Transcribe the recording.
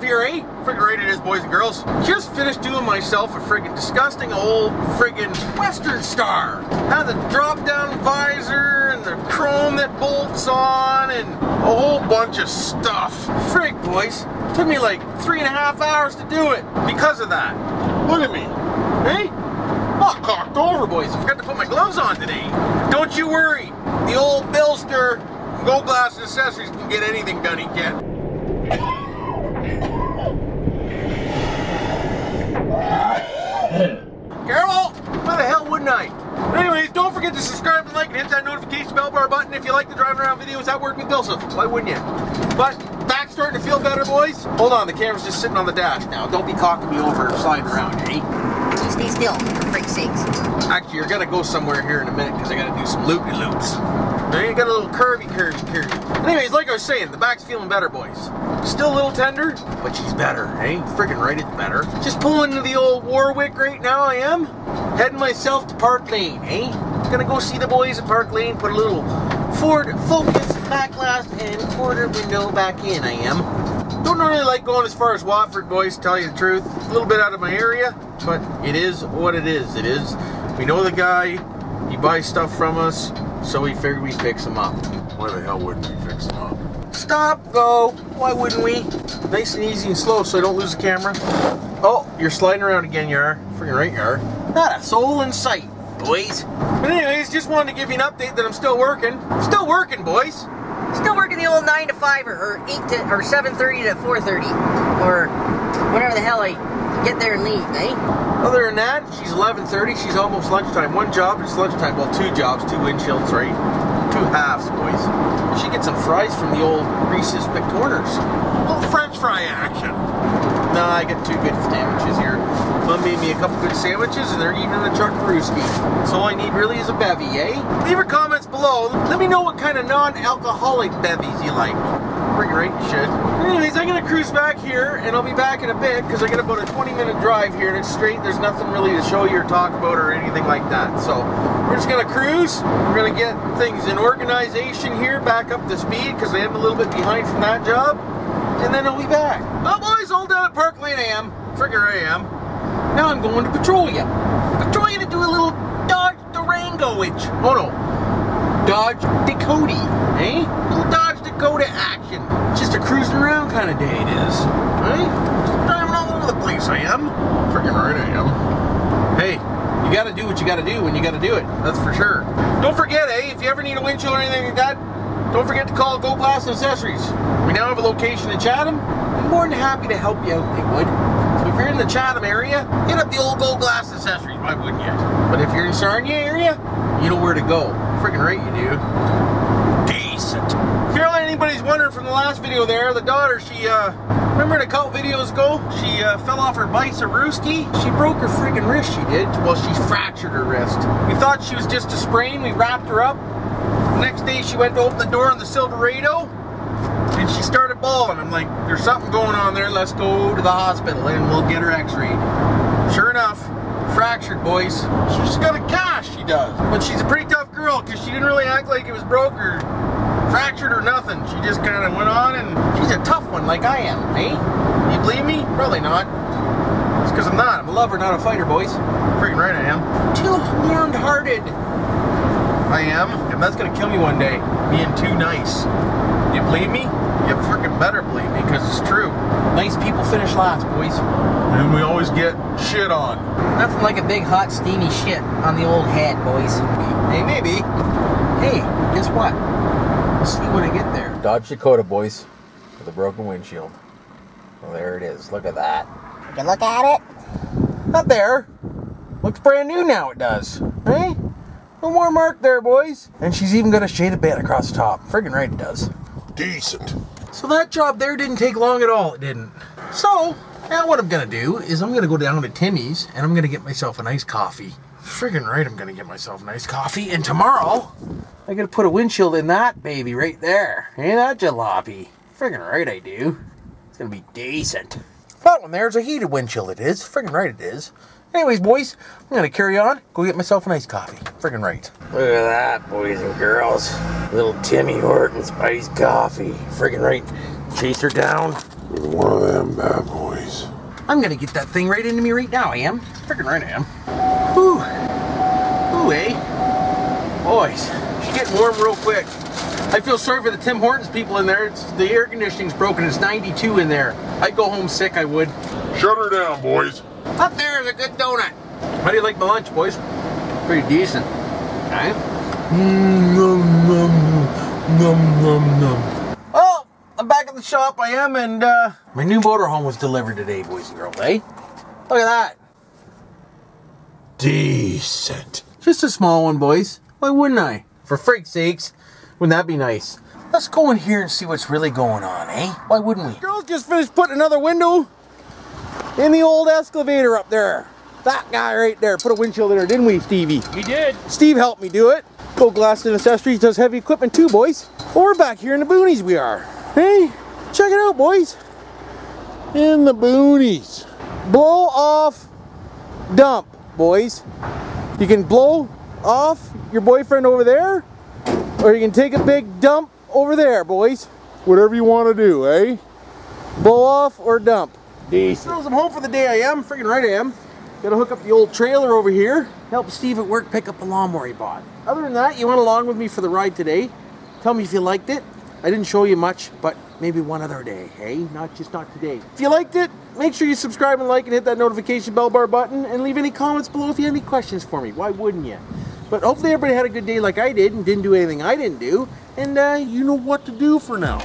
Here, eh? Friggin' it is, boys and girls. Just finished doing myself a friggin' disgusting old friggin' Western Star. Had the drop-down visor and the chrome that bolts on and a whole bunch of stuff. Frig, boys. Took me like three and a half hours to do it because of that. Look at me. Hey? All cocked over, boys. I forgot to put my gloves on today. Don't you worry. The old Bilster Go Glass Accessories can get anything done he can. Careful! Why the hell wouldn't I? But anyways, don't forget to subscribe and like and hit that notification bell bar button if you like the driving around videos at work with BillSiff. Why wouldn't you? But back starting to feel better, boys. Hold on, the camera's just sitting on the dash now. Don't be cocking me over and sliding around, eh? You stay still, for freak's sakes. Actually, you're gonna go somewhere here in a minute because I gotta do some loopy loops. There you got a little curvy, curvy, curvy. Anyways, like I was saying, the back's feeling better, boys. Still a little tender, but she's better, eh? Freaking right, it's better. Just pulling into the old Warwick right now, I am. Heading myself to Park Lane, eh? Gonna go see the boys at Park Lane, put a little Ford Focus backlast and quarter window back in, I am. Don't really like going as far as Watford, boys, to tell you the truth. A little bit out of my area, but it is what it is. It is. We know the guy, he buys stuff from us, so we figured we fix him up. Why the hell wouldn't we fix them up? Stop, go. Why wouldn't we? Nice and easy and slow so I don't lose the camera. Oh, you're sliding around again, you are. Freaking right you are. Not a soul in sight, boys. But anyways, just wanted to give you an update that I'm still working. Still working, boys. Still working the old 9 to 5 or, or 8 to, or 7.30 to 4.30. Or whatever the hell I get there and leave, eh? Other than that, she's 11.30. She's almost lunchtime. One job, it's lunchtime. Well, two jobs, two windshields, right? Two halves, boys. She gets some fries from the old Reese's McCorners. little French fry action. Nah, I get two good sandwiches here. Mom made me a couple good sandwiches, and they're the truck brewski. So all I need really is a bevy, eh? Leave your comments below. Let me know what kind of non-alcoholic bevies you like. Pretty great should. Anyways, I'm gonna cruise back here, and I'll be back in a bit because I got about a 20-minute drive here, and it's straight. There's nothing really to show you or talk about or anything like that. So we're just gonna cruise. We're gonna get things in organization here, back up to speed because I am a little bit behind from that job, and then I'll be back. Oh, boys, all down at Park Lane I am. Friggin' I am. Now I'm going to Petrolia. Petrolia to do a little Dodge Durango-age. Oh no, Dodge Dakota, eh? Little Dodge Dakota action. Just a cruising around kind of day it is, eh? Driving all over the place I am. Freaking right I am. Hey, you gotta do what you gotta do when you gotta do it. That's for sure. Don't forget, eh? If you ever need a windshield or anything like that, don't forget to call Go Glass Accessories. We now have a location in Chatham. I'm more than happy to help you out, would. If you're in the Chatham area, hit up the old Go Glass Accessories. Why wouldn't you? But if you're in Sarnia area, you know where to go. Freaking right you do. Decent. If you're anybody's wondering from the last video there, the daughter, she, uh, remember a couple videos ago, she uh, fell off her bike, Saruski? She broke her freaking wrist, she did. Well, she fractured her wrist. We thought she was just a sprain, we wrapped her up. The next day she went to open the door on the Silverado, and she started bawling. I'm like, there's something going on there, let's go to the hospital and we'll get her x-rayed. Sure enough, fractured, boys. She's got a gash, she does. But she's a pretty tough girl because she didn't really act like it was broke or fractured or nothing. She just kind of went on and she's a tough one like I am, eh? You believe me? Probably not. It's because I'm not. I'm a lover, not a fighter, boys. Freaking right I am. Too warm-hearted. I am, and that's gonna kill me one day. Being too nice. You believe me? You freaking better believe me, because it's true. Nice people finish last, boys. And we always get shit on. Nothing like a big hot steamy shit on the old head, boys. Hey, maybe. Hey, guess what? We'll see when I get there. Dodge Dakota, boys, with a broken windshield. Well, there it is. Look at that. Take a look at it. Not there. Looks brand new now, it does. Hey? No more mark there, boys. And she's even got a shaded band across the top. Friggin' right it does. Decent. So that job there didn't take long at all, it didn't. So, now what I'm gonna do is I'm gonna go down to Timmy's and I'm gonna get myself a nice coffee. Friggin' right, I'm gonna get myself a nice coffee. And tomorrow, I gotta put a windshield in that baby right there. Ain't that jalopy? Friggin' right I do. It's gonna be decent. That one there's a heated windshield, it is. Friggin' right it is. Anyways, boys, I'm gonna carry on, go get myself a nice coffee. Friggin' right. Look at that, boys and girls. Little Timmy Hortons iced coffee. Friggin' right. Chase her down. with one of them bad boys. I'm gonna get that thing right into me right now, I am. Freaking right I am. Whew. Ooh, eh? Boys, she's getting warm real quick. I feel sorry for the Tim Hortons people in there. It's, the air conditioning's broken. It's 92 in there. I'd go home sick, I would. Shut her down, boys. Up there is a good donut. How do you like my lunch, boys? Pretty decent. Okay. Oh, I'm back at the shop. I am, and uh, my new motorhome was delivered today, boys and girls. Eh? Look at that. Decent. Just a small one, boys. Why wouldn't I? For freak's sakes, wouldn't that be nice? Let's go in here and see what's really going on, eh? Why wouldn't we? Girls just finished putting another window in the old excavator up there. That guy right there put a windshield in there, didn't we, Stevie? We did. Steve helped me do it. Go Glass and Accessories does heavy equipment too, boys. Well, we're back here in the boonies we are. Hey, check it out, boys. In the boonies. Blow off dump, boys. You can blow off your boyfriend over there, or you can take a big dump over there, boys. Whatever you want to do, eh? Blow off or dump. Decent. I'm home for the day. I am. Freaking right I am. Gotta hook up the old trailer over here. Help Steve at work pick up a lawnmower he bought. Other than that, you went along with me for the ride today. Tell me if you liked it. I didn't show you much, but maybe one other day, hey? Not just not today. If you liked it, make sure you subscribe and like and hit that notification bell bar button and leave any comments below if you have any questions for me. Why wouldn't you? But hopefully everybody had a good day like I did and didn't do anything I didn't do. And uh, you know what to do for now.